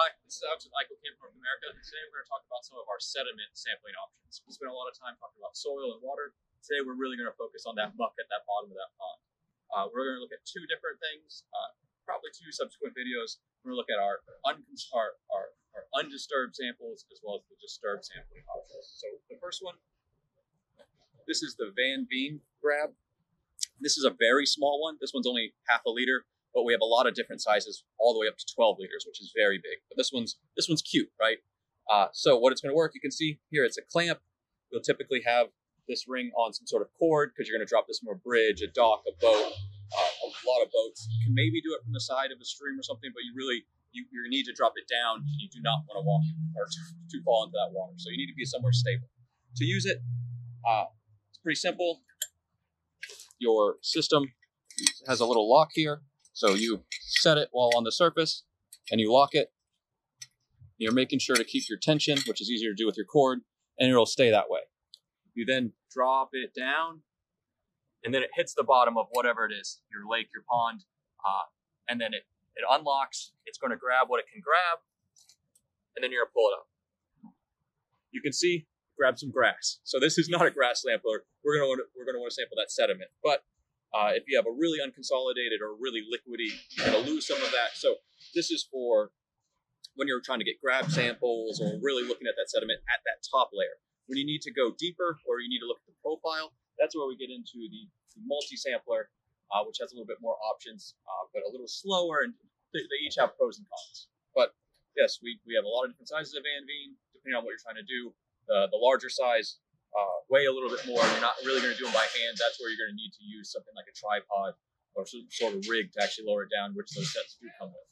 Hi, this is Alex with North America. Today we're going to talk about some of our sediment sampling options. We spent a lot of time talking about soil and water. Today we're really going to focus on that muck at that bottom of that pond. Uh, we're going to look at two different things, uh, probably two subsequent videos. We're going to look at our, un- our, our, our undisturbed samples as well as the disturbed sampling options. So the first one, this is the Van Veen grab. This is a very small one. This one's only half a liter but we have a lot of different sizes all the way up to 12 liters, which is very big. But this one's this one's cute, right? Uh, so what it's going to work, you can see here, it's a clamp. You'll typically have this ring on some sort of cord because you're going to drop this from a bridge, a dock, a boat, uh, a lot of boats. You can maybe do it from the side of a stream or something, but you really you, you need to drop it down. You do not want to walk or to, to fall into that water. So you need to be somewhere stable. To use it, uh, it's pretty simple. Your system has a little lock here so you set it while on the surface and you lock it. You're making sure to keep your tension, which is easier to do with your cord, and it'll stay that way. You then drop it down, and then it hits the bottom of whatever it is your lake, your pond, uh, and then it, it unlocks. It's going to grab what it can grab, and then you're going to pull it up. You can see, grab some grass. So this is not a grass sampler. We're going to we're going to want to sample that sediment, but uh, if you have a really unconsolidated or really liquidy, you're going to lose some of that. So this is for when you're trying to get grab samples or really looking at that sediment at that top layer. When you need to go deeper or you need to look at the profile, that's where we get into the, the multi-sampler, uh, which has a little bit more options, uh, but a little slower, and they, they, each have pros and cons. But yes, we, we have a lot of different sizes of Veen, depending on what you're trying to do. The larger size uh, weigh a little bit more. You're not really going to do them by hand. That's where you're going to need to use something like a tripod or some sort of rig to actually lower it down, which those sets do come with.